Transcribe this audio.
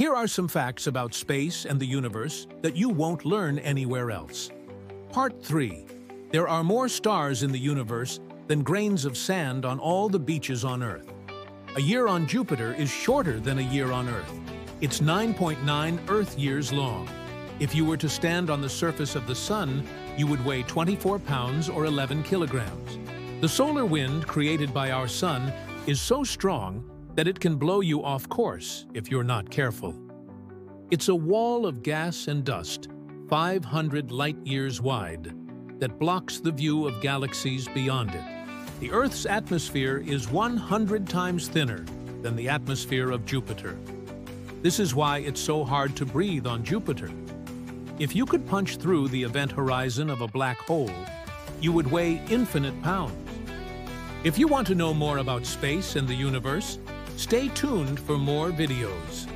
Here are some facts about space and the universe that you won't learn anywhere else. Part 3. There are more stars in the universe than grains of sand on all the beaches on Earth. A year on Jupiter is shorter than a year on Earth. It's 9.9 Earth years long. If you were to stand on the surface of the Sun, you would weigh 24 pounds or 11 kilograms. The solar wind created by our Sun is so strong that it can blow you off course if you're not careful. It's a wall of gas and dust, 500 light-years wide, that blocks the view of galaxies beyond it. The Earth's atmosphere is 100 times thinner than the atmosphere of Jupiter. This is why it's so hard to breathe on Jupiter. If you could punch through the event horizon of a black hole, you would weigh infinite pounds. If you want to know more about space and the universe, stay tuned for more videos.